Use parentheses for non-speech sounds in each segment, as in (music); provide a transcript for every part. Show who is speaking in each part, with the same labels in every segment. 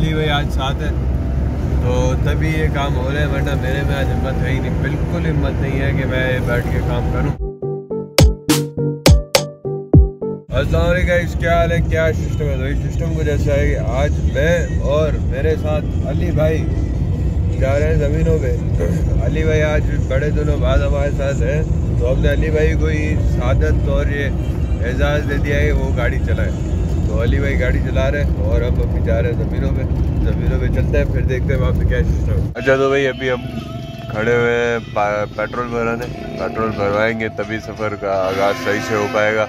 Speaker 1: अली भाई आज साथ है। तो तभी ये काम हो रहा है, वरना मेरे में आज हिम्मत है ही नहीं। बिल्कुल हिम्मत नहीं है कि मैं बैठ के काम करूँ। क्या हाल है? क्या सिस्टम है? वही सिस्टम कुछ ऐसा है कि आज मैं और मेरे साथ अली भाई जा रहे हैं ज़मीनों पे। अली भाई आज बड़े दिनों बाद हमारे साथ है। तो हमने अली भाई को ही सादत और ये एजाज़ दे दिया है वो गाड़ी चलाए। तो अली भाई गाड़ी चला रहे हैं और हम अभी जा रहे हैं ज़मीनों पे। ज़मीनों पे चलते हैं फिर देखते हैं वहाँ पे क्या सिस्टम है। अच्छा तो भाई अभी हम खड़े हुए हैं पेट्रोल भराने। पेट्रोल भरवाएँगे तभी सफ़र का आगाज़ सही से हो पाएगा।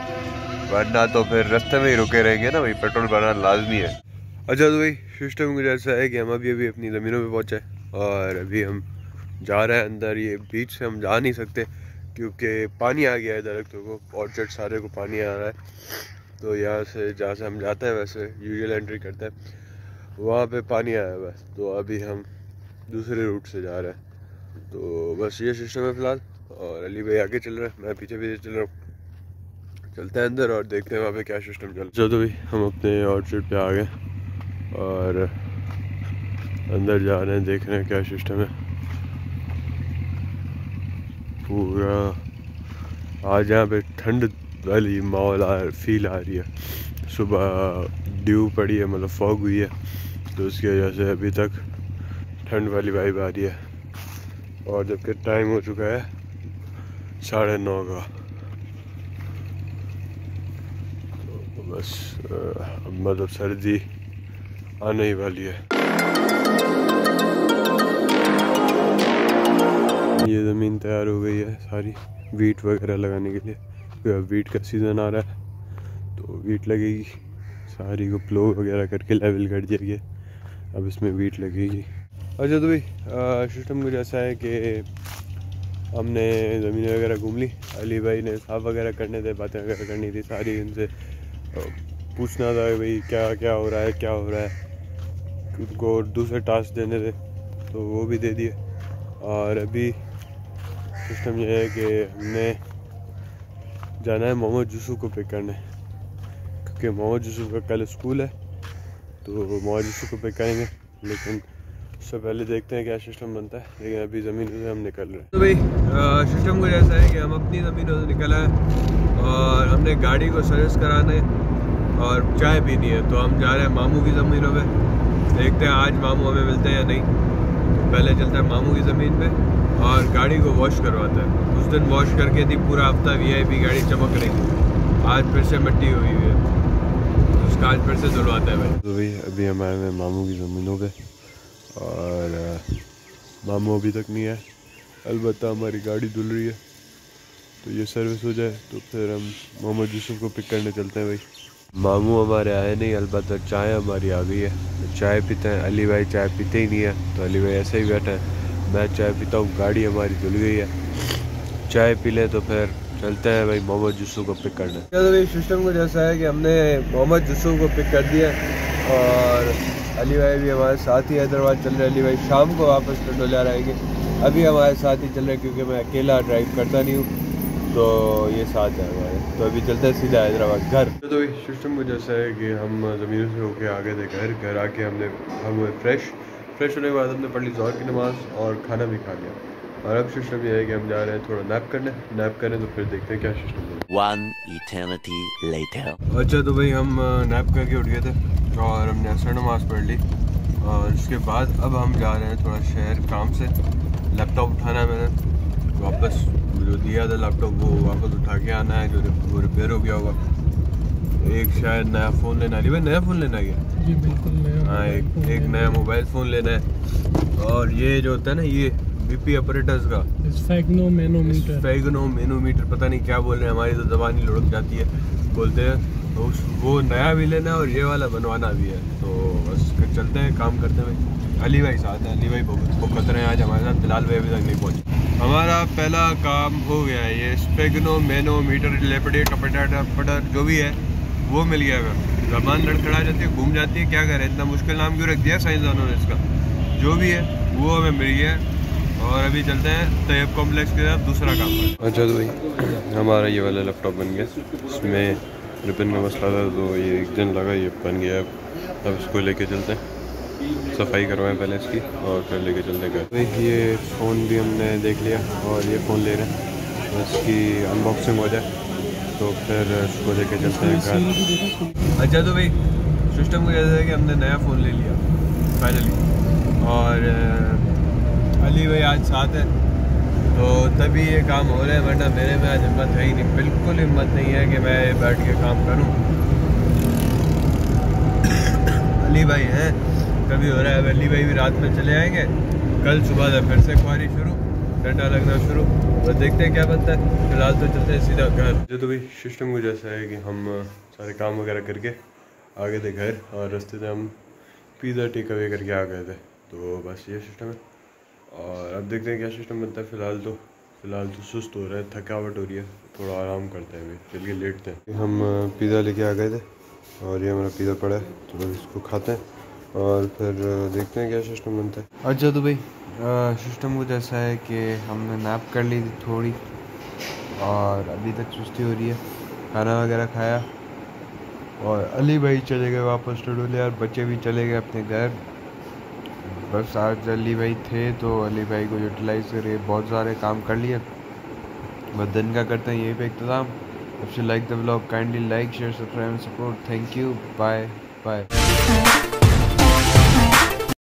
Speaker 1: वरना तो फिर रास्ते में ही रुके रहेंगे ना भाई पेट्रोल भरना लाजमी है। अच्छा तो भाई सिस्टम कुछ ऐसा है कि हम अभी अभी अपनी ज़मीनों पर पहुँचे और अभी हम जा रहे हैं अंदर। ये बीच से हम जा नहीं सकते क्योंकि पानी आ गया है दरख्तों को ऑर्चर्ड सारे को पानी आ रहा है। तो यहाँ से, जहाँ से हम जाते हैं, वैसे यूजल एंट्री करते हैं। वहाँ पे पानी आया है बस तो अभी हम दूसरे रूट से जा रहे हैं। तो बस ये सिस्टम है फ़िलहाल, और अली भाई आगे चल रहे हैं, मैं पीछे पीछे चल रहा हूँ। चलते हैं अंदर और देखते हैं वहाँ पे क्या सिस्टम चल चलो भाई हम अपने आउटफिट पे आ गए, और अंदर जा रहे हैं, देख रहे हैं क्या सिस्टम है। पूरा, आज यहाँ पे ठंड वाली माहौल आ फील आ रही है। सुबह ड्यू पड़ी है मतलब फॉग हुई है तो उसकी वजह से अभी तक ठंड वाली वाइब आ रही है। और जबकि टाइम हो चुका है साढ़े नौ का। तो बस मतलब सर्दी आने ही वाली है। ये ज़मीन तैयार हो गई है सारी वीट वगैरह लगाने के लिए। वीट का सीज़न आ रहा है तो वीट लगेगी। सारी को प्लो वगैरह करके लेवल कर दिया गया अब इसमें वीट लगेगी। अच्छा तो भाई सिस्टम कुछ ऐसा है कि हमने ज़मीन वगैरह घूम ली, अली भाई ने साफ़ वगैरह करने थे, बातें वगैरह करनी थी सारी उनसे। पूछना था भाई क्या क्या हो रहा है, क्या हो रहा है। उनको दूसरे टास्क देने थे तो वो भी दे दिए। और अभी सिस्टम ये है कि हमने जाना है मोहम्मद यूसुफ को पिक करने। क्योंकि मोहम्मद यूसुफ का कल स्कूल है तो मोहम्मद यूसुफ को पिक करेंगे, लेकिन उससे पहले देखते हैं क्या सिस्टम बनता है। लेकिन अभी ज़मीन से हम निकल रहे हैं। तो भाई सिस्टम कुछ ऐसा है कि हम अपनी ज़मीनों से निकला है और हमने गाड़ी को सर्विस कराने और चाय पीनी है। तो हम जा रहे हैं मामू की ज़मीनों पर देखते हैं आज मामू हमें मिलते हैं या नहीं। पहले चलते हैं मामू की ज़मीन पे। और गाड़ी को वॉश करवाता है। उस दिन वॉश करके थी पूरा हफ़्ता वी गाड़ी चमक रही थी। आज फिर से मिट्टी हुई है। उसका आज फिर से धुलवाता है भाई। तो भाई, अभी हमारे मामू की ज़मीनों पे और मामू अभी तक नहीं आए अलबत् हमारी गाड़ी धुल रही है। तो ये सर्विस हो जाए तो फिर हम मोहम्मद यूसुफ को पिक करने चलते हैं भाई। मामू हमारे आए नहीं अलबत् चाय हमारी आ गई है। चाय पीते हैं। अली भाई चाय पीते ही नहीं है। तो अली भाई ऐसे ही बैठे है। मैं चाय पीता हूँ गाड़ी हमारी धुल गई है। चाय पी ले तो फिर चलते हैं भाई मोहम्मद यूसुफ को पिक करने। तो भाई सिस्टम को जैसा है कि हमने मोहम्मद यूसुफ को पिक कर दिया और अली भाई भी हमारे साथ ही हैदराबाद चल रहे अली भाई शाम को वापस टटोला रहेंगे अभी हमारे साथ ही चल रहे क्योंकि मैं अकेला ड्राइव करता नहीं हूँ। तो ये साथ है हमारे। तो अभी चलते हैं सीधा हैदराबाद घर। तो भाई सिस्टम को जैसा है कि हम ज़मीन से होके आ गए थे घर। घर आके हमने हम फ्रेश फ्रेश होने के बाद हमने पढ़ ली ज़ोर की नमाज़ और खाना भी खा लिया। और अब सिस्टम ये है कि हम जा रहे हैं थोड़ा नैप करने। नैप करें तो फिर देखते हैं क्या सिस्टम है। One eternity later. अच्छा तो भाई हम नैप करके उठ गए थे और हमने असर नमाज़ पढ़ ली। और उसके बाद अब हम जा रहे हैं थोड़ा शहर काम से। लैपटॉप उठाना है मैंने। वापस जो दिया था लैपटॉप वो वापस उठा के आना है जो वो रिपेयर हो गया होगा। एक शायद नया फ़ोन लेना है। भाई नया फ़ोन लेना है क्या?
Speaker 2: जी बिल्कुल नया
Speaker 1: हाँ एक एक नया मोबाइल फ़ोन लेना है। और ये जो होता है ना ये बीपी ऑपरेटर्स का।
Speaker 2: फैगनो मैनोमीटर
Speaker 1: फैगनो मैनोमीटर पता नहीं क्या बोल रहे हैं हमारी तो जबान ही लुढ़क जाती है। बोलते हैं तो उस वो नया भी लेना है और ये वाला बनवाना भी है। तो बस चलते हैं काम करते हैं अली भाई साथ हैं अली भाई भुगत रहे हैं आज हमारे साथ बिलाल भाई अभी तक नहीं पहुँचे। हमारा पहला काम हो गया है ये स्पेगनो मैनोमीटर लेपडे टपटा जो भी है। वो मिल गया है जबान लड़खड़ा जाती है घूम जाती है क्या करें? इतना मुश्किल नाम क्यों रख दिया साइंसदानों ने इसका? जो भी है वो हमें मिल गया। है और अभी चलते हैं तैयब कॉम्प्लेक्स के साथ दूसरा काम अच्छा तो भाई हमारा ये वाला लैपटॉप बन गया। इसमें रिपन का मसला था तो ये एक दिन लगा ये बन गया। अब अब इसको लेके चलते हैं। सफ़ाई करवाएँ पहले इसकी और फिर लेके चलते घर। ये फ़ोन भी हमने देख लिया और ये फ़ोन ले रहे हैं। इसकी अनबॉक्सिंग हो जाए। तो फिर उसको लेके चलते हैं घर। अच्छा तो भाई, सिस्टम को जैसा है कि हमने नया फ़ोन ले लिया फाइनली और अली भाई आज साथ है तो तभी ये काम हो रहा है, वरना मेरे में आज हिम्मत है ही नहीं। बिल्कुल हिम्मत नहीं है कि मैं बैठ के काम करूँ। (coughs) अली भाई हैं कभी हो रहा है। अली भाई भी रात में चले आएँगे, कल सुबह से फिर से खुआरी शुरू डंडा लगना शुरू। तो देखते हैं क्या बनता है। फ़िलहाल तो चलते हैं सीधा घर। जो तो भाई सिस्टम को जैसा है कि हम सारे काम वगैरह करके आ गए थे घर और रास्ते से हम पिज़्ज़ा टेक अवे करके आ गए थे। तो बस ये सिस्टम है। और अब देखते हैं क्या सिस्टम बनता है फ़िलहाल तो। फ़िलहाल तो सुस्त हो रहा है थकावट हो रही है। थोड़ा आराम करते हैं अभी चलिए लेटते हैं। हम पिज़्ज़ा लेके आ गए थे और ये हमारा पिज़्ज़ा पड़ा है। तो इसको खाते हैं और फिर देखते हैं क्या सिस्टम बनता है।
Speaker 3: अच्छा तो भाई सिस्टम कुछ ऐसा है कि हमने नैप कर ली थी थोड़ी, और अभी तक सुस्ती हो रही है। खाना वगैरह खाया, और अली भाई चले गए वापस स्टूडियो और बच्चे भी चले गए अपने घर। बस आज अली भाई थे तो अली भाई को यूटिलाइज करे, बहुत सारे काम कर लिए। बस दिन का करते हैं यही पे इख्ताम you like the blog kindly like share subscribe support thank you bye bye